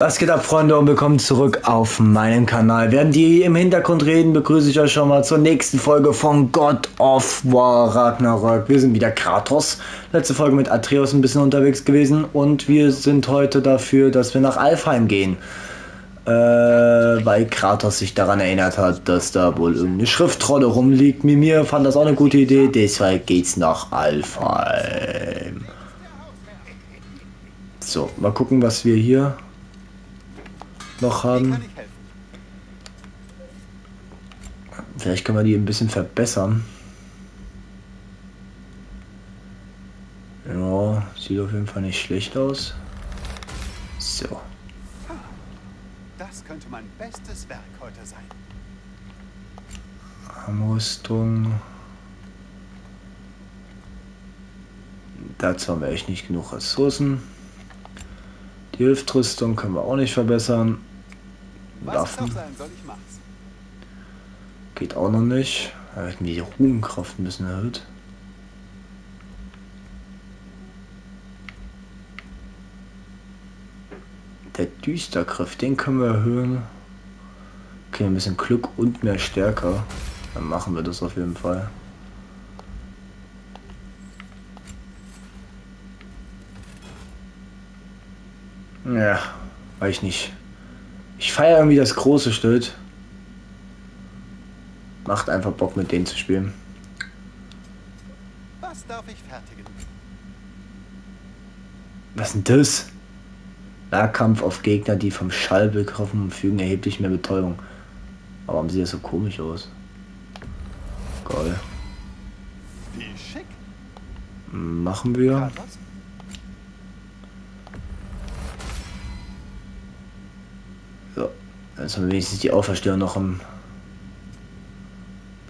Was geht ab, Freunde, und willkommen zurück auf meinem Kanal. Während die im Hintergrund reden, begrüße ich euch schon mal zur nächsten Folge von God of War Ragnarök. Wir sind wieder Kratos. Letzte Folge mit Atreus ein bisschen unterwegs gewesen und wir sind heute dafür, dass wir nach Alfheim gehen. Äh, weil Kratos sich daran erinnert hat, dass da wohl irgendeine Schriftrolle rumliegt. Mimir fand das auch eine gute Idee, deshalb geht's nach Alfheim. So, mal gucken, was wir hier noch haben. Vielleicht können wir die ein bisschen verbessern. Ja, sieht auf jeden Fall nicht schlecht aus. So. Das könnte mein bestes Werk heute sein. Armrüstung. Dazu haben wir echt nicht genug Ressourcen. Die Hilftrüstung können wir auch nicht verbessern. Waffen. Geht auch noch nicht. Da hätten die Ruhenkraft ein bisschen erhöht. Der Düstergriff, den können wir erhöhen. Okay, ein bisschen Glück und mehr Stärke. Dann machen wir das auf jeden Fall. Ja, weiß ich nicht. Ich feiere irgendwie das große Schild. Macht einfach Bock mit denen zu spielen. Was darf ich fertigen? Was denn das? Nahkampf auf Gegner, die vom Schall betroffen fügen erheblich mehr Betäubung. Aber warum sieht das so komisch aus? Geil. Wie schick. Machen wir. Carlos? Jetzt haben wir wenigstens die Auferstehung noch im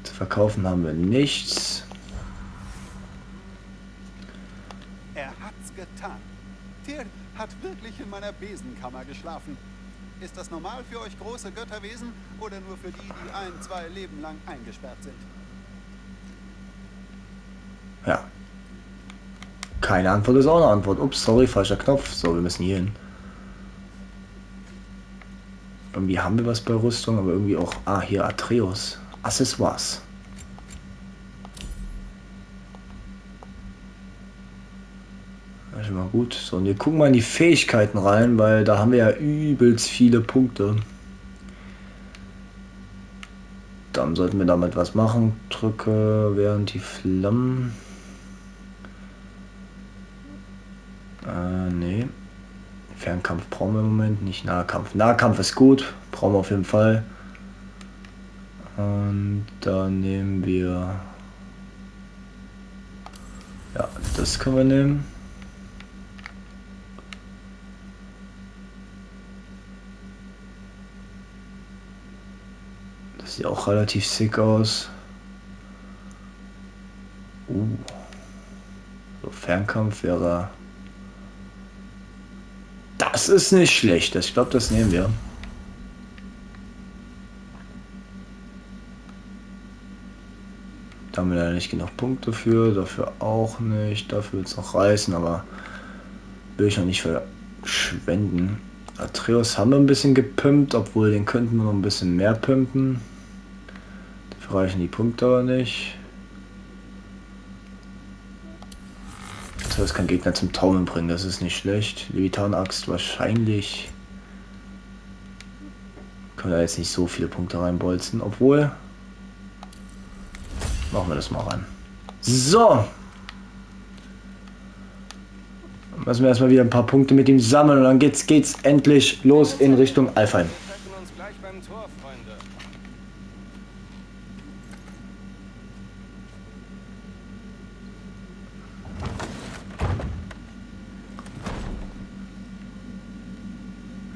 zu verkaufen haben wir nichts. Er hat's getan. Tyr hat wirklich in meiner Besenkammer geschlafen. Ist das normal für euch große Götterwesen oder nur für die, die ein, zwei Leben lang eingesperrt sind? Ja. Keine Antwort ist auch eine Antwort. Ups, sorry, falscher Knopf. So, wir müssen hier hin. Irgendwie haben wir was bei Rüstung, aber irgendwie auch... Ah, hier Atreus. Accessoires. Das ist mal gut. So, und wir gucken mal in die Fähigkeiten rein, weil da haben wir ja übelst viele Punkte. Dann sollten wir damit was machen. Drücke während die Flammen... Äh, nee. Fernkampf brauchen wir im Moment nicht. Nahkampf. Nahkampf ist gut. Brauchen wir auf jeden Fall. Und dann nehmen wir... Ja, das können wir nehmen. Das sieht auch relativ sick aus. Uh. So, Fernkampf wäre das ist nicht schlecht. Ich glaube, das nehmen wir. Da haben wir leider nicht genug Punkte für. Dafür auch nicht. Dafür wird es noch reißen, aber will ich noch nicht verschwenden. Atreus haben wir ein bisschen gepimpt, obwohl den könnten wir noch ein bisschen mehr pimpen. Dafür reichen die Punkte aber nicht. Das kann Gegner zum Taumeln bringen, das ist nicht schlecht. Levitan-Axt wahrscheinlich. Können da jetzt nicht so viele Punkte reinbolzen, obwohl. Machen wir das mal rein. So. Müssen wir erstmal wieder ein paar Punkte mit ihm sammeln und dann geht's, geht's endlich los in Richtung Alfheim.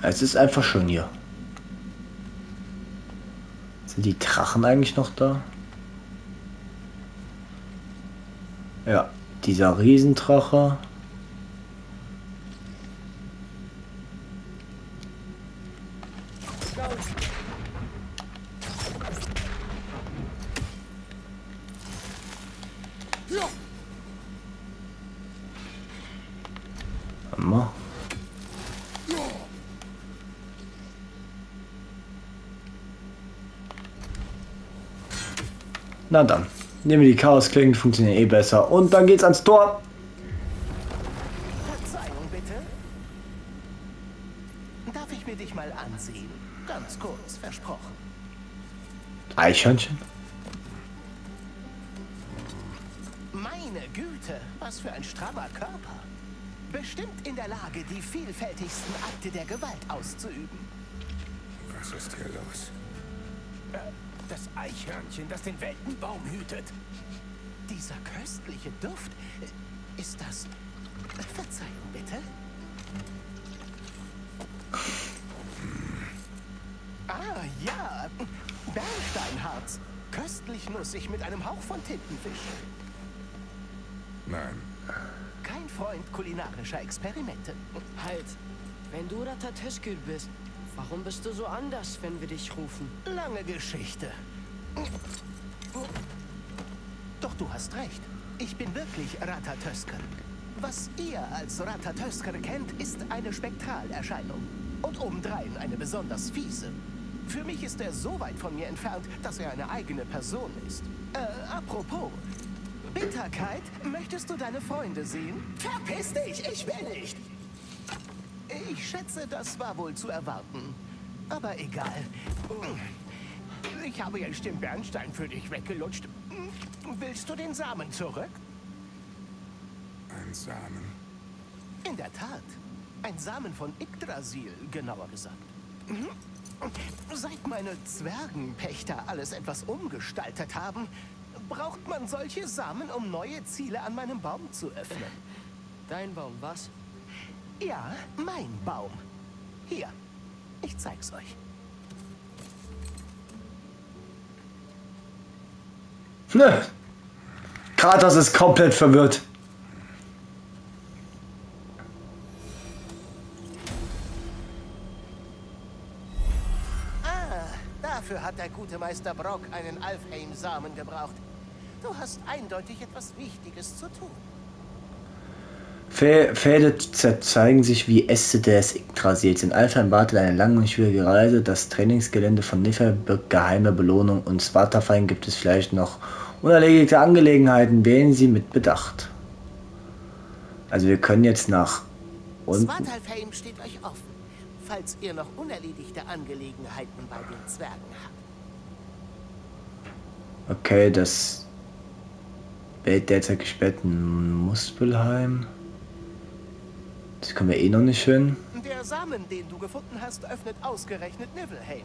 Es ist einfach schön hier. Sind die Drachen eigentlich noch da? Ja, dieser Riesendrache. Na dann. Nehmen wir die Chaos-Klingen, funktionieren eh besser. Und dann geht's ans Tor. Verzeihung bitte. Darf ich mir dich mal ansehen? Ganz kurz, versprochen. Eichhörnchen? Den Weltenbaum hütet. Dieser köstliche Duft. Ist das... Verzeihung bitte? Ah, ja. Bernsteinharz. Köstlich nussig mit einem Hauch von Tintenfisch. Nein, Kein Freund kulinarischer Experimente. Halt, wenn du Ratatouille bist, warum bist du so anders, wenn wir dich rufen? Lange Geschichte. Doch du hast recht. Ich bin wirklich Ratatösker. Was ihr als Ratatösker kennt, ist eine Spektralerscheinung. Und obendrein eine besonders fiese. Für mich ist er so weit von mir entfernt, dass er eine eigene Person ist. Äh, apropos. Bitterkeit, möchtest du deine Freunde sehen? Verpiss dich, ich will nicht. Ich schätze, das war wohl zu erwarten. Aber egal. Ich habe ja bestimmt Bernstein für dich weggelutscht. Willst du den Samen zurück? ein Samen. In der Tat. Ein Samen von Yggdrasil, genauer gesagt. Mhm. Seit meine Zwergenpächter alles etwas umgestaltet haben, braucht man solche Samen, um neue Ziele an meinem Baum zu öffnen. Dein Baum, was? Ja, mein Baum. Hier, ich zeig's euch. Ne. Kratos ist komplett verwirrt. Ah, dafür hat der gute Meister Brock einen Alfheim-Samen gebraucht. Du hast eindeutig etwas Wichtiges zu tun. Ze- zeigen sich wie Äste des Yggdrasils. In Alfheim wartet eine lange und schwierige Reise. Das Trainingsgelände von Niffer birgt geheime Belohnung und Svartalfheim gibt es vielleicht noch unerledigte Angelegenheiten. Wählen Sie mit Bedacht. Also wir können jetzt nach unten. Svartalfheim steht euch offen, falls ihr noch unerledigte Angelegenheiten bei den Zwergen habt. Okay, das Welt derzeit gesperrten Muspelheim. Das können wir eh noch nicht hin. Der Samen, den du gefunden hast, öffnet ausgerechnet Nibelheim.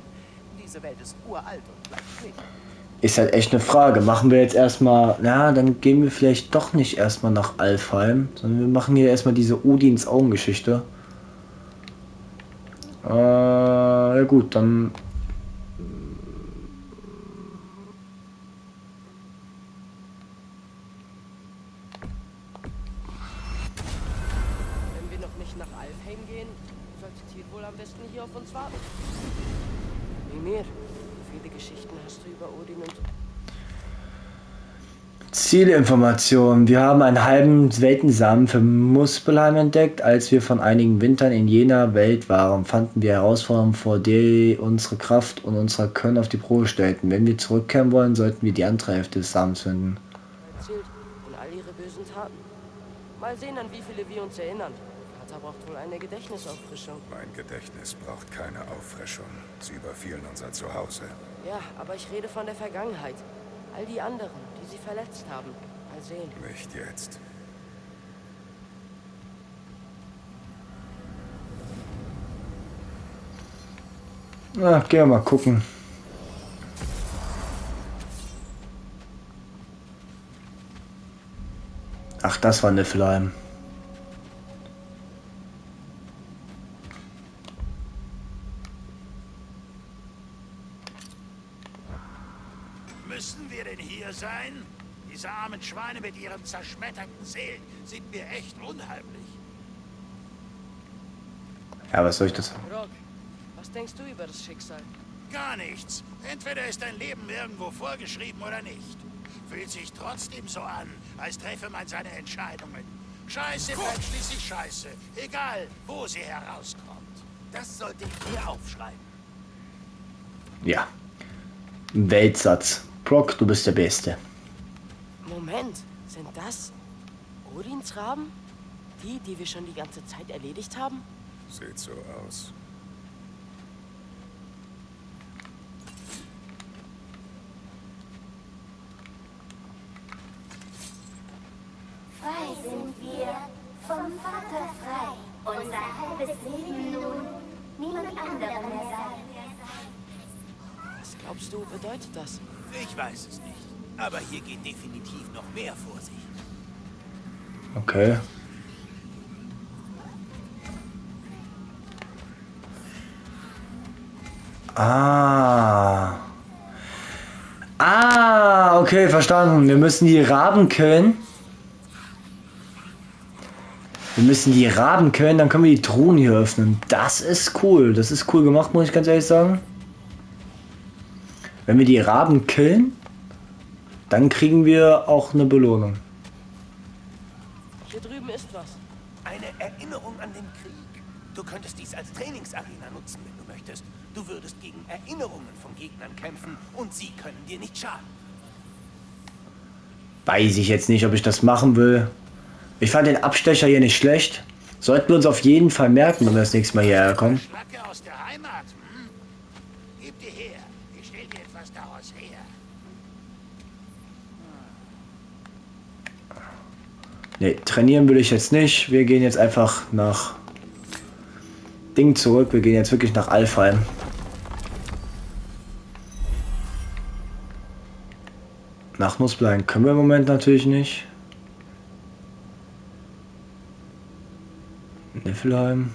Diese Welt ist uralt und bleibt nicht. Ist halt echt eine Frage. Machen wir jetzt erstmal, na, dann gehen wir vielleicht doch nicht erstmal nach Alfheim, sondern wir machen hier erstmal diese Odins Augengeschichte. Äh, ja gut, dann. Zielinformation. Wir haben einen halben Weltensamen für Muspelheim entdeckt. Als wir von einigen Wintern in jener Welt waren, fanden wir Herausforderungen, vor der unsere Kraft und unser Können auf die Probe stellten. Wenn wir zurückkehren wollen, sollten wir die andere Hälfte des Samens finden. erzählt und all ihre bösen Taten. Mal sehen, an wie viele wir uns erinnern. Vater braucht wohl eine Gedächtnisauffrischung. Mein Gedächtnis braucht keine Auffrischung. Sie überfielen unser Zuhause. Ja, aber ich rede von der Vergangenheit. All die anderen, sie verletzt haben. Mal sehen. Nicht jetzt. Na, gehen wir mal gucken. Ach, das war Niflheim. Müssen wir denn hier sein? Diese armen Schweine mit ihren zerschmetterten Seelen sind mir echt unheimlich. Ja, was soll ich das? Rock, was denkst du über das Schicksal? Gar nichts. Entweder ist dein Leben irgendwo vorgeschrieben oder nicht. Fühlt sich trotzdem so an, als treffe man seine Entscheidungen. Scheiße bleibt schließlich scheiße, egal wo sie herauskommt. Das sollte ich mir aufschreiben. Ja. Weltsatz. Brock, du bist der Beste. Moment, sind das Odins Raben? Die, die wir schon die ganze Zeit erledigt haben? Sieht so aus. Frei sind wir, vom Vater frei. Unser halbes Leben nun niemand anderem mehr sein. Was glaubst du, bedeutet das? Ich weiß es nicht. Aber hier geht definitiv noch mehr vor sich. Okay. Ah. Ah, okay, verstanden. Wir müssen die Raben killen. Wir müssen die Raben killen, dann können wir die Truhen hier öffnen. Das ist cool. Das ist cool gemacht, muss ich ganz ehrlich sagen. Wenn wir die Raben killen, dann kriegen wir auch eine Belohnung. Hier drüben ist was. Eine Erinnerung an den Krieg. Du könntest dies als Trainingsarena nutzen, wenn du möchtest. Du würdest gegen Erinnerungen von Gegnern kämpfen und sie können dir nicht schaden. Weiß ich jetzt nicht, ob ich das machen will. Ich fand den Abstecher hier nicht schlecht. Sollten wir uns auf jeden Fall merken, wenn wir das nächste Mal hierher kommen. Schnacke aus der Heimat, hm? Gib dir her. Ich stell dir etwas daraus her. Ne, trainieren will ich jetzt nicht. Wir gehen jetzt einfach nach Ding zurück. Wir gehen jetzt wirklich nach Alfheim. Nach Nussblein können wir im Moment natürlich nicht. Niffelheim.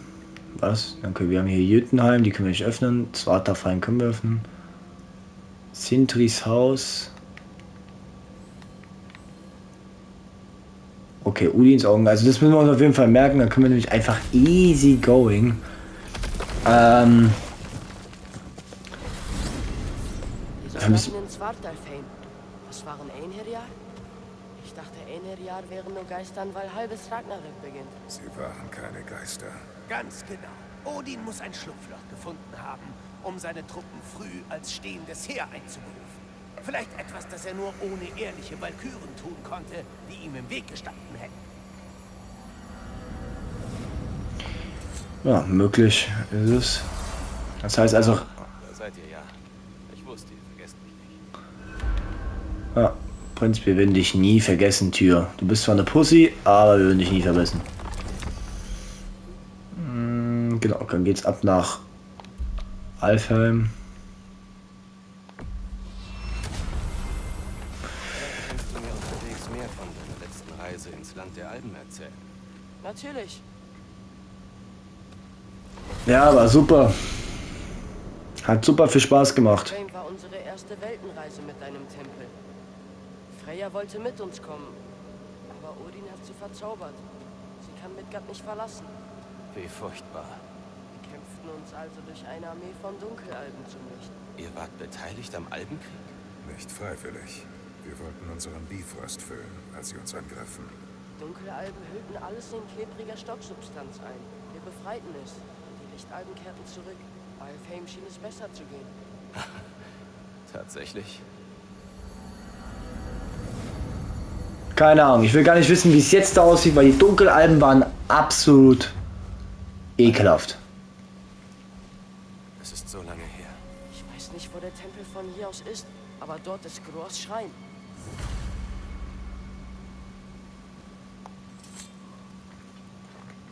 Was? Okay, wir haben hier Jüttenheim, die können wir nicht öffnen. Zwartafheim können wir öffnen. Sintris Haus. Okay, Udins Augen. Also das müssen wir uns auf jeden Fall merken. Dann können wir nämlich einfach easy going. Ähm, Wir müssen- Soldaten in Svartalfheim. Das waren Einherjar? Ich dachte, Einherjar wären nur Geistern, weil halbes Ragnarök beginnt. Sie waren keine Geister. Ganz genau. Odin muss ein Schlupfloch gefunden haben, um seine Truppen früh als stehendes Heer einzuberufen. Vielleicht etwas, das er nur ohne ehrliche Walküren tun konnte, die ihm im Weg gestanden hätten. ja, möglich ist es. Das heißt also, Da seid ihr ja. Ich wusste, ihr vergesst mich nicht. ja, Prinz, wir werden dich nie vergessen, Tür. Du bist zwar eine Pussy, aber wir werden dich nie vergessen. Mm, Genau, dann geht's ab nach Alfheim. Ja, war super. Hat super viel Spaß gemacht. War unsere erste Weltenreise mit deinem Tempel. Freya wollte mit uns kommen, aber Odin hat sie verzaubert. Sie kann Midgard nicht verlassen. Wie furchtbar. Wir kämpften uns also durch eine Armee von Dunkelalben zum Licht. Ihr wart beteiligt am Albenkrieg? Nicht freiwillig. Wir wollten unseren Bifrost füllen, als sie uns angriffen. Dunkelalben hüllten alles in klebriger Stocksubstanz ein. Wir befreiten es. Lichtalben kehrten zurück. Alfheim schien es besser zu gehen. Tatsächlich. Keine Ahnung, ich will gar nicht wissen, wie es jetzt da aussieht, weil die Dunkelalben waren absolut ekelhaft. Es ist so lange her. Ich weiß nicht, wo der Tempel von hier aus ist, aber dort ist Grors Schrein.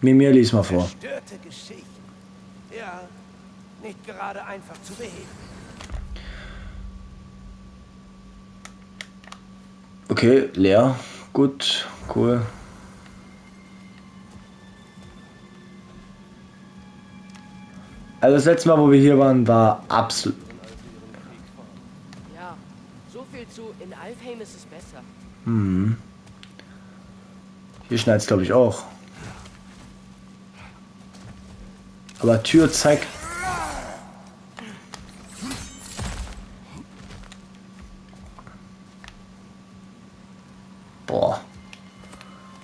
Mimir, lies mal vor. Störte Geschichten. Ja, nicht gerade einfach zu beheben. Okay, leer. Gut, cool. Also das letzte Mal, wo wir hier waren, war absolut... Ja, so viel zu in Alfheim ist es besser. Hm. Hier schneit es, glaube ich, auch. Aber Tür zeigt... Boah.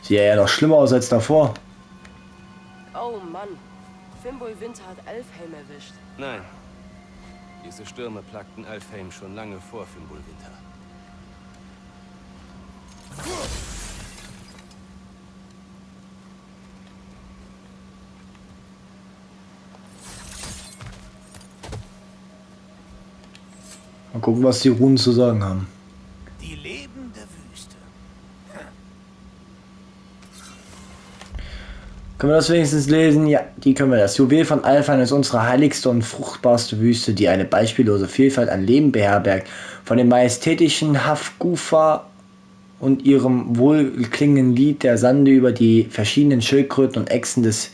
Sieht ja ja noch schlimmer aus als davor. Oh Mann, Fimbul Winter hat Alfheim erwischt. Nein. Diese Stürme plagten Alfheim schon lange vor Fimbulwinter. Mal gucken, was die Runen zu sagen haben. Die lebende Wüste. Können wir das wenigstens lesen? Ja, die können wir. Das Juwel von Alphan ist unsere heiligste und fruchtbarste Wüste, die eine beispiellose Vielfalt an Leben beherbergt. Von dem majestätischen Hafgufa und ihrem wohlklingenden Lied der Sande über die verschiedenen Schildkröten und Echsen des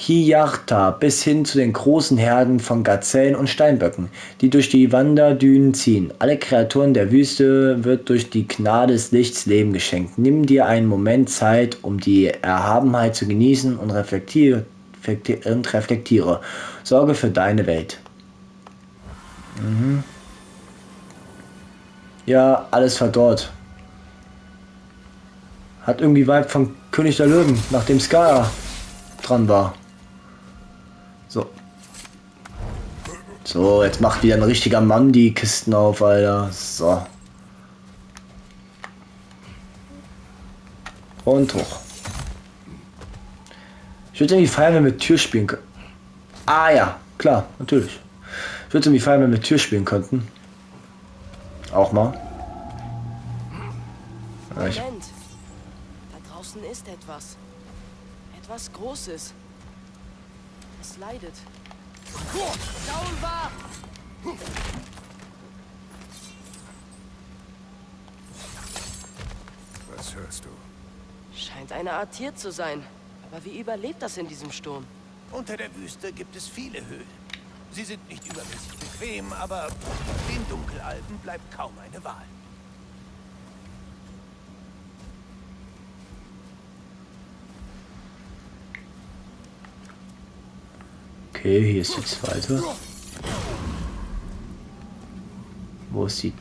Hiyarta bis hin zu den großen Herden von Gazellen und Steinböcken, die durch die Wanderdünen ziehen. Alle Kreaturen der Wüste wird durch die Gnade des Lichts Leben geschenkt. Nimm dir einen Moment Zeit, um die Erhabenheit zu genießen und reflektiere. Und reflektiere. Sorge für deine Welt. Mhm. Ja, alles verdorrt. Hat irgendwie Vibe von König der Löwen, nachdem Scar dran war. So, jetzt macht wieder ein richtiger Mann die Kisten auf, Alter. So. Und hoch. Ich würde irgendwie feiern, wenn wir mit Tür spielen können. Ah ja, klar, natürlich. Ich würde irgendwie feiern, wenn wir Tür spielen könnten. Auch mal. Moment. Da draußen ist etwas. Etwas Großes. Es leidet. Was hörst du? Scheint eine Art Tier zu sein. Aber wie überlebt das in diesem Sturm? Unter der Wüste gibt es viele Höhlen. Sie sind nicht übermäßig bequem, aber den Dunkelalten bleibt kaum eine Wahl. Okay, hier ist die zweite. Wo ist die?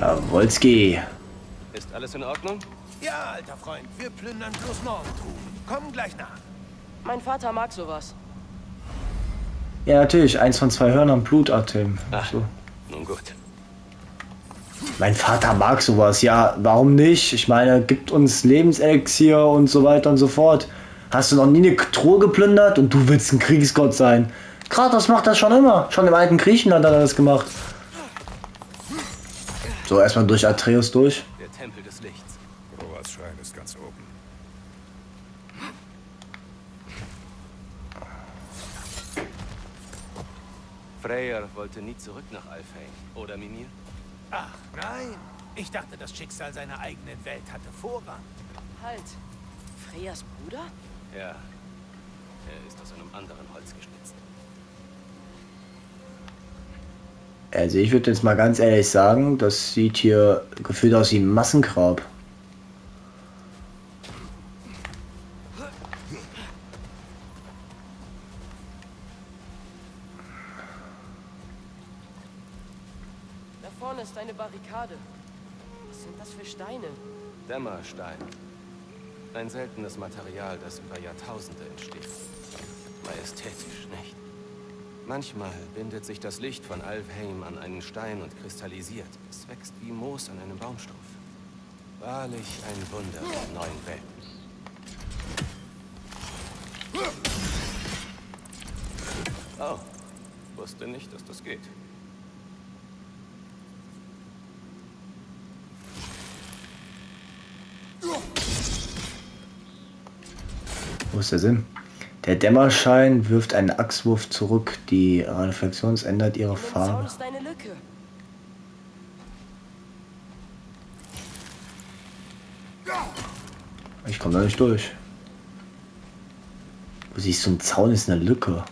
Jawolski. Ist alles in Ordnung? Ja, alter Freund, wir plündern bloß Nordentum. Kommen gleich nach. Mein Vater mag sowas. Ja, natürlich. Eins von zwei Hörnern Blutatem. Ach, So. nun gut. Mein Vater mag sowas. Ja, warum nicht? Ich meine, gibt uns Lebenselixier und so weiter und so fort. Hast du noch nie eine Truhe geplündert und du willst ein Kriegsgott sein? Kratos macht das schon immer. Schon im alten Griechenland hat er das gemacht. So, erstmal durch Atreus durch. Der Tempel des Lichts. Roas Schrein ist ganz oben. Freyr wollte nie zurück nach Alfheim, oder Mimir? Ach nein, ich dachte, das Schicksal seiner eigenen Welt hatte Vorrang. Halt. Freyas Bruder? Ja. Er ist aus einem anderen Holz geschnitzt. Also ich würde jetzt mal ganz ehrlich sagen, das sieht hier gefühlt aus wie ein Massengrab. Vorne ist eine Barrikade. Was sind das für Steine? Dämmerstein. Ein seltenes Material, das über Jahrtausende entsteht. Majestätisch, nicht? Manchmal bindet sich das Licht von Alfheim an einen Stein und kristallisiert. Es wächst wie Moos an einem Baumstumpf. Wahrlich ein Wunder der neuen Welt. Oh, wusste nicht, dass das geht. Ist der Sinn? Der Dämmerschein wirft einen Achswurf zurück. Die Reflexion ändert ihre Farbe. Ich komme da nicht durch. Wo siehst du, ein Zaun ist eine Lücke.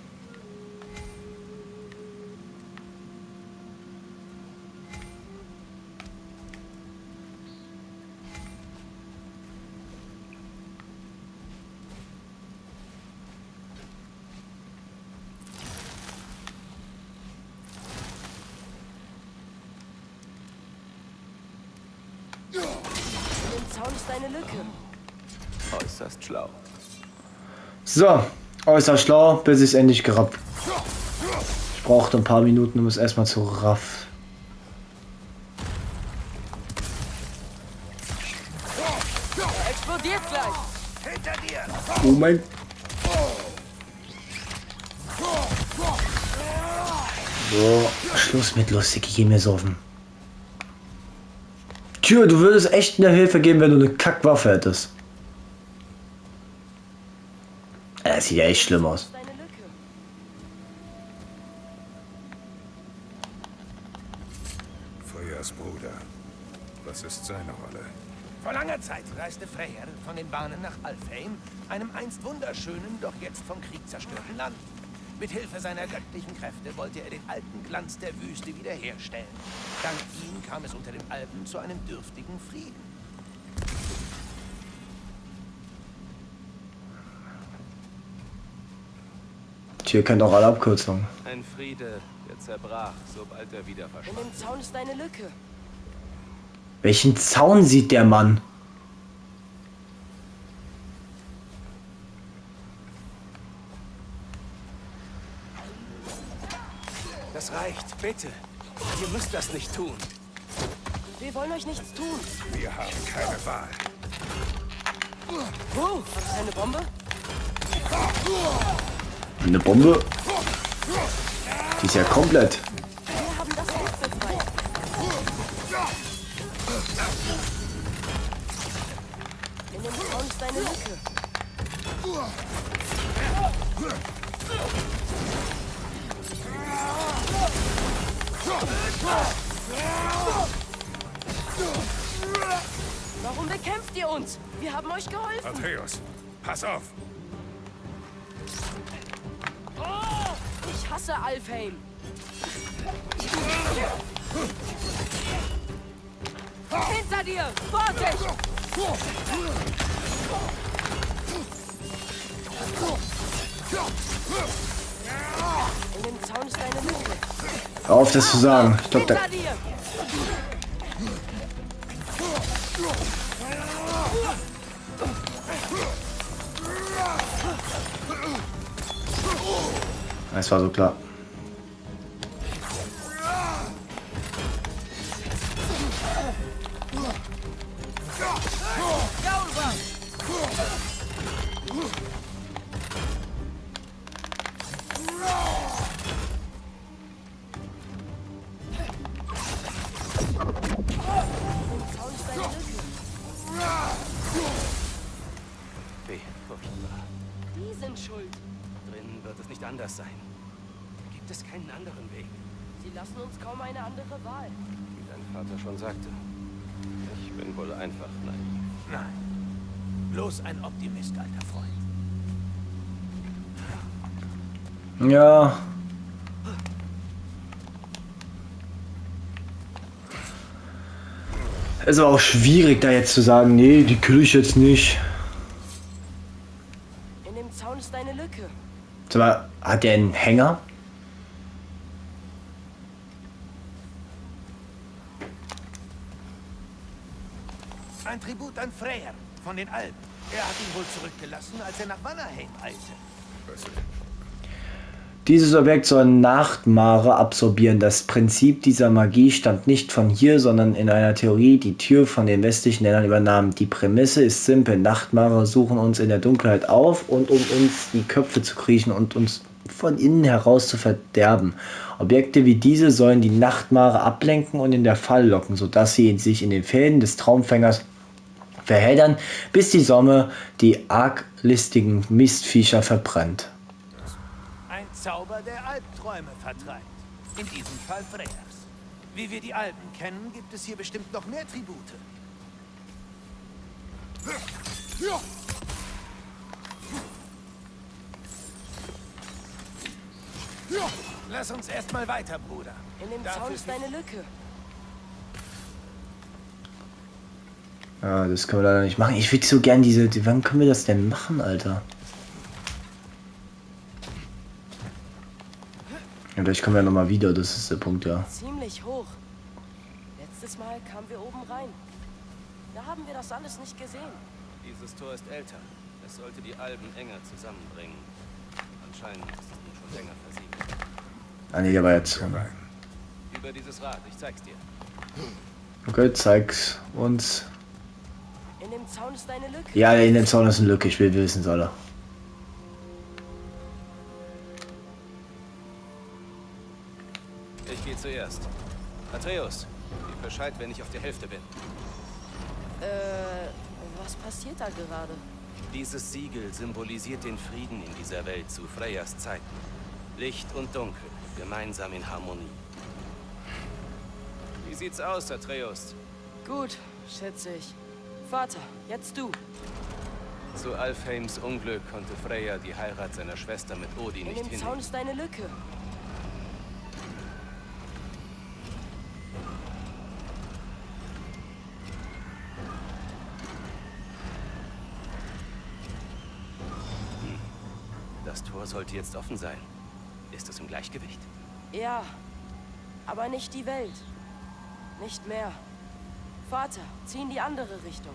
Eine Lücke. Äußerst schlau. So, äußerst schlau, bis ich es endlich gerappt. Ich brauchte ein paar Minuten, um es erstmal zu raff. Er explodiert gleich. Hinter dir! Oh mein. So, Schluss mit lustig, ich geh mir saufen. Tür, du würdest echt eine Hilfe geben, wenn du eine Kackwaffe hättest. Das sieht ja echt schlimm aus. Freyas Bruder. Was ist seine Rolle? Vor langer Zeit reiste Freyr von den Bahnen nach Alfheim, einem einst wunderschönen, doch jetzt vom Krieg zerstörten Land. Mit Hilfe seiner göttlichen Kräfte wollte er den alten Glanz der Wüste wiederherstellen. Dank ihm kam es unter den Alpen zu einem dürftigen Frieden. Tür kennt auch alle Abkürzungen. Ein Friede, der zerbrach, sobald er wieder In verschwand. dem Zaun ist deine Lücke. Welchen Zaun sieht der Mann? Das reicht, bitte. Ihr müsst das nicht tun. Wir wollen euch nichts tun. Wir haben keine Wahl. Oh, hast du eine Bombe? Eine Bombe? Die ist ja komplett. Wir haben das Licht befreit. In dem Zaun ist deine Lücke. Warum bekämpft ihr uns? Wir haben euch geholfen. Atreus, pass auf! Oh, ich hasse Alfheim. Hinter dir! Vorsicht! In dem Zaun ist deine Lücke. Hör auf, das zu sagen. Ich glaube, da. Es war so klar. Ja. Es ist aber auch schwierig, da jetzt zu sagen, nee, die kühl ich jetzt nicht. In dem Zaun ist deine Lücke. Mal, hat der einen Hänger? Ein Tribut an Freyr von den Alpen. Er hat ihn wohl zurückgelassen, als er nach Wannerheim eilte. Dieses Objekt soll Nachtmare absorbieren. Das Prinzip dieser Magie stammt nicht von hier, sondern in einer Theorie, die Tür von den westlichen Ländern übernahm. Die Prämisse ist simpel. Nachtmare suchen uns in der Dunkelheit auf und um uns die Köpfe zu kriechen und uns von innen heraus zu verderben. Objekte wie diese sollen die Nachtmare ablenken und in der Fall locken, sodass sie sich in den Fäden des Traumfängers verheddern, bis die Sonne die arglistigen Mistviecher verbrennt. Zauber, der Albträume vertreibt. In diesem Fall Freyrs. Wie wir die Alpen kennen, gibt es hier bestimmt noch mehr Tribute. Lass uns erstmal weiter, Bruder. In dem Dafür Zaun ist deine Lücke. Ja, das können wir leider nicht machen. Ich würde so gern diese. die- Wann können wir das denn machen, Alter? Ja, vielleicht kommen wir nochmal wieder, das ist der Punkt, ja. Ziemlich hoch. Letztes Mal kamen wir oben rein. Da haben wir das alles nicht gesehen. Dieses Tor ist älter. Es sollte die Alben enger zusammenbringen. Anscheinend ist es nun schon länger versiegelt. Ah nee, der war jetzt. Rein. Über dieses Rad, ich zeig's dir. Okay, zeig's uns. In dem Zaun ist eine Lücke. Ja, in dem Zaun ist eine Lücke, ich will wissen soll er. Zuerst. Atreus, gib Bescheid, wenn ich auf der Hälfte bin. Äh, was passiert da gerade? Dieses Siegel symbolisiert den Frieden in dieser Welt zu Freyas Zeiten. Licht und Dunkel, gemeinsam in Harmonie. Wie sieht's aus, Atreus? Gut, schätze ich. Vater, jetzt du. Zu Alfheims Unglück konnte Freya die Heirat seiner Schwester mit Odin In nicht dem Zaun ist eine Lücke. Das Tor sollte jetzt offen sein. Ist es im Gleichgewicht? Ja, aber nicht die Welt. Nicht mehr. Vater, zieh in die andere Richtung.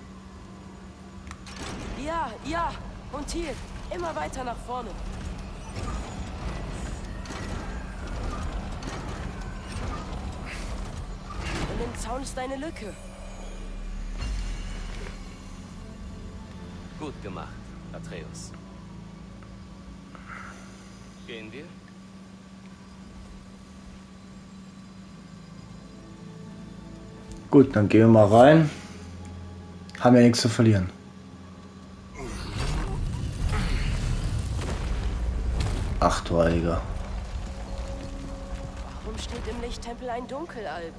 Ja, ja. Und hier, immer weiter nach vorne. In dem Zaun ist eine Lücke. Gut gemacht, Atreus. Gehen wir? Gut, dann gehen wir mal rein. Haben ja nichts zu verlieren. Ach du Heiliger. Warum steht im Lichttempel ein Dunkelalb?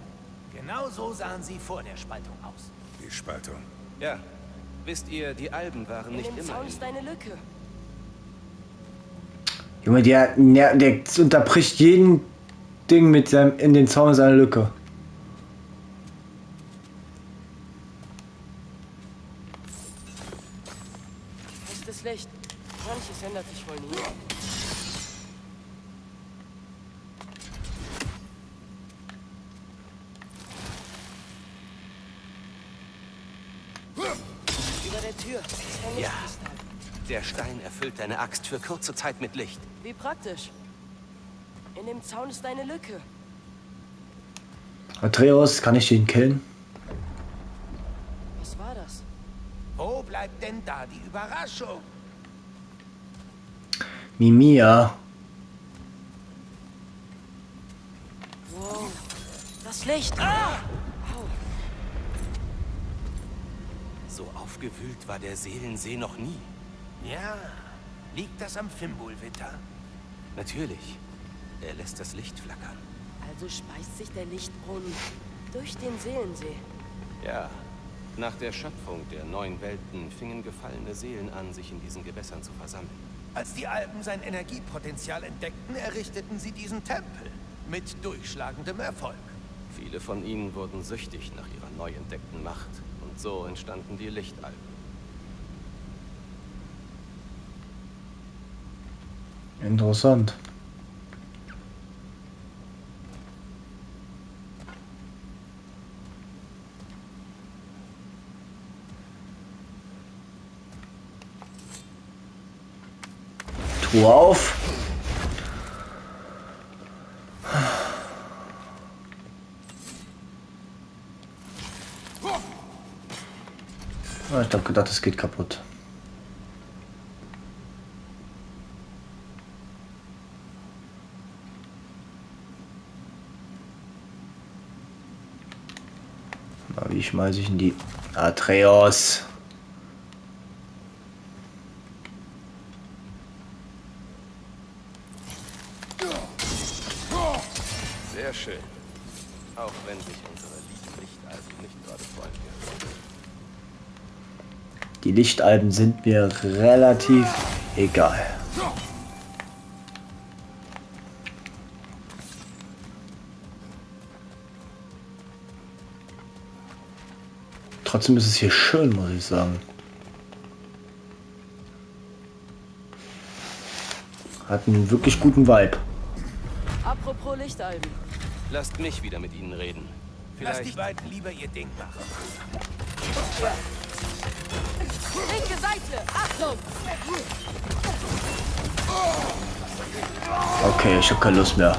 Genau so sahen sie vor der Spaltung aus. Die Spaltung. Ja. Wisst ihr, die Alben waren In nicht dem immer Zaun ist eine Lücke. Junge, der, der, der unterbricht jeden Ding mit seinem in den Zaun seine Lücke. Festes Licht. Manches ändert sich wohl nie. Über der Tür ist ein Ja. Lichtkristall. Der Stein erfüllt deine Axt für kurze Zeit mit Licht. Wie praktisch. In dem Zaun ist eine Lücke. Atreus, kann ich den killen? Was war das? Wo bleibt denn da die Überraschung? Mimia. Wow. Das Licht. Ah! So aufgewühlt war der Seelensee noch nie. Ja, liegt das am Fimbulwitter? Natürlich. Er lässt das Licht flackern. Also speist sich der Lichtbrunnen durch den Seelensee. Ja. Nach der Schöpfung der neuen Welten fingen gefallene Seelen an, sich in diesen Gewässern zu versammeln. Als die Alpen sein Energiepotenzial entdeckten, errichteten sie diesen Tempel. Mit durchschlagendem Erfolg. Viele von ihnen wurden süchtig nach ihrer neu entdeckten Macht. Und so entstanden die Lichtalben. Interessant. Tour auf. Ah, Ich habe gedacht, es geht kaputt. Wie schmeiße ich in die Atreus? Sehr schön. Auch wenn sich unsere Lichtalben nicht gerade freuen. Die Lichtalben sind mir relativ egal. Trotzdem ist es hier schön, muss ich sagen. Hat einen wirklich guten Vibe. Apropos Lichtalben. Lasst mich wieder mit ihnen reden. Lass Vielleicht die beiden lieber ihr Ding machen. Linke Seite! Achtung! Okay, ich habe keine Lust mehr.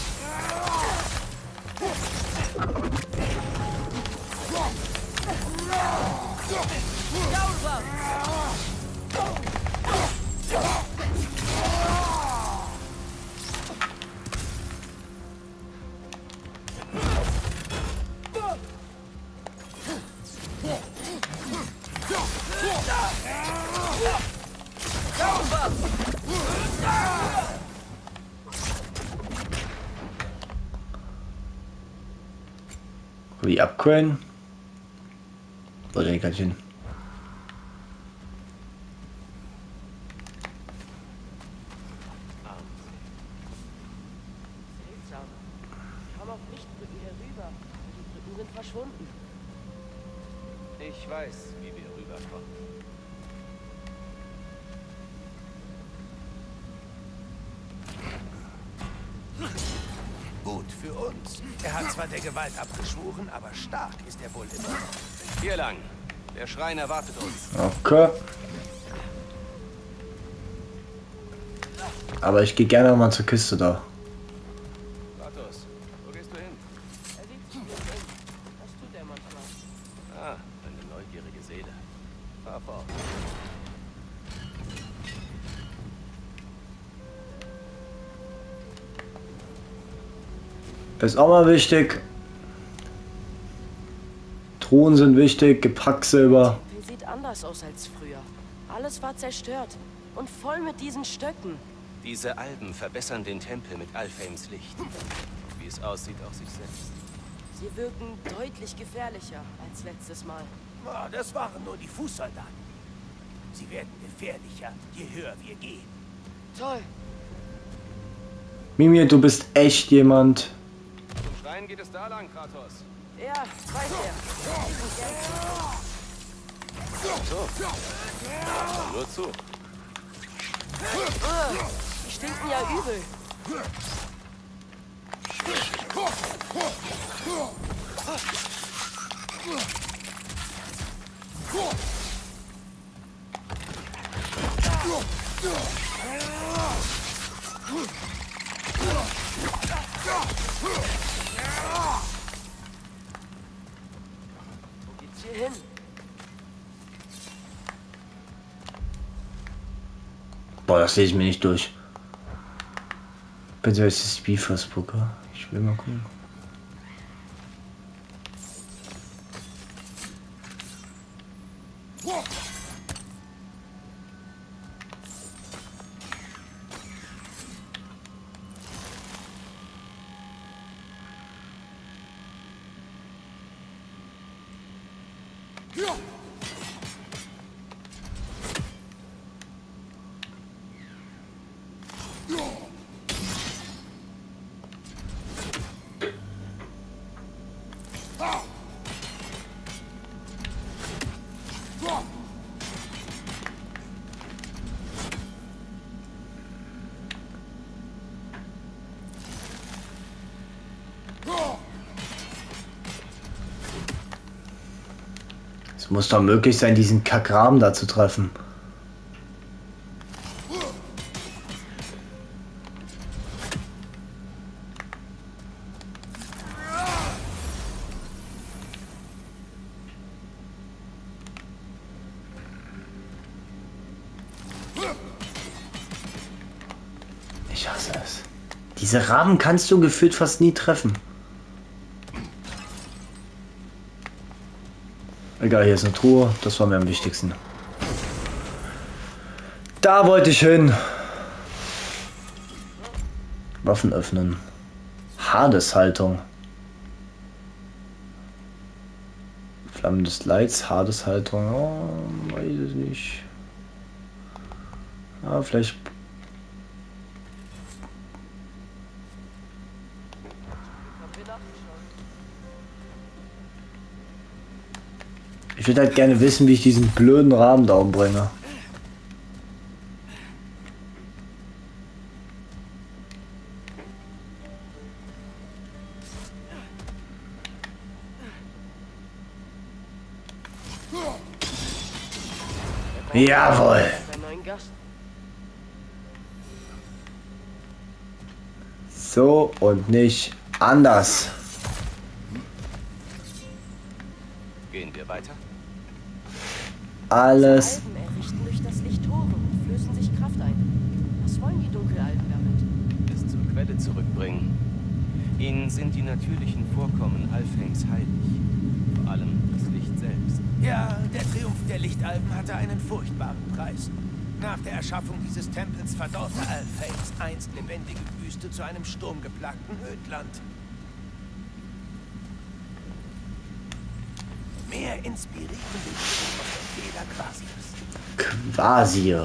Wie upgraden? Oder Abgeschworen, aber stark ist er wohl immer. Hier lang. Der Schrein erwartet uns. Okay. Aber ich gehe gerne mal zur Kiste da. Vatos, wo gehst du hin? Er sieht zu mir hin. Das tut er manchmal. Ah, eine neugierige Seele. Fahr fort. Ist auch mal wichtig. Truhen sind wichtig, Gepacksilber. Sieht anders aus als früher. Alles war zerstört. Und voll mit diesen Stöcken. Diese Alben verbessern den Tempel mit Alfheims Licht. Wie es aussieht, auch sich selbst. Sie wirken deutlich gefährlicher als letztes Mal. Oh, das waren nur die Fußsoldaten. Sie werden gefährlicher, je höher wir gehen. Toll. Mimir, du bist echt jemand. Zum Schrein geht es da lang, Kratos. Ja, weiß er. So. Komm nur zu. Die stinken ja übel. Wo Das lese ich mir nicht durch. Ist das Beaversbooker. Ich will mal gucken. Muss doch möglich sein, diesen Kackrahmen da zu treffen. Ich hasse es. Diese Rahmen kannst du gefühlt fast nie treffen. Egal, hier ist eine Truhe. Das war mir am wichtigsten. Da wollte ich hin. Waffen öffnen. Hadeshaltung. Flammen des Leids, Hadeshaltung. Oh, weiß es nicht. Ah, vielleicht. Haben wir nachgeschaut. Ich würde halt gerne wissen, wie ich diesen blöden Rahmen da umbringe. Jawohl. So und nicht anders. Gehen wir weiter? Alles. Alben errichten durch das Licht Tore und flößen sich Kraft ein. Was wollen die Dunkelalben damit? Es zur Quelle zurückbringen. Ihnen sind die natürlichen Vorkommen Alfheims heilig. Vor allem das Licht selbst. Ja, der Triumph der Lichtalben hatte einen furchtbaren Preis. Nach der Erschaffung dieses Tempels verdorrte Alfheims einst lebendige Wüste zu einem sturmgeplagten Ödland. Mehr inspirierende Ideen aus der Feder Quasius. Quasi.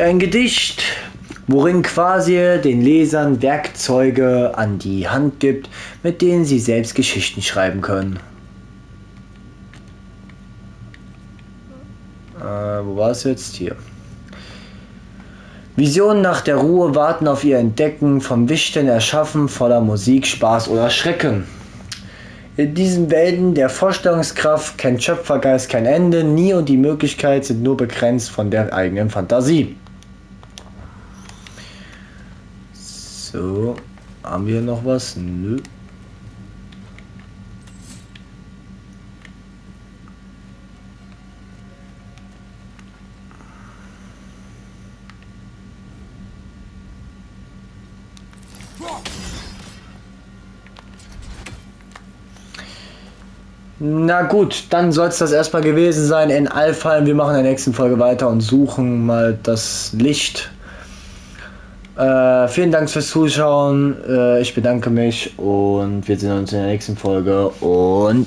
Ein Gedicht, worin Quasi den Lesern Werkzeuge an die Hand gibt, mit denen sie selbst Geschichten schreiben können. Äh, wo war es jetzt? Hier. Visionen nach der Ruhe warten auf ihr Entdecken, vom Wichten erschaffen, voller Musik, Spaß oder Schrecken. In diesen Welten der Vorstellungskraft kennt Schöpfergeist kein Ende, nie und die Möglichkeit sind nur begrenzt von der eigenen Fantasie. So, haben wir noch was? Nö. Na gut, dann soll es das erstmal gewesen sein in Alpha. Wir machen in der nächsten Folge weiter und suchen mal das Licht. Äh, vielen Dank fürs Zuschauen. Äh, ich bedanke mich und wir sehen uns in der nächsten Folge und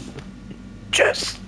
tschüss.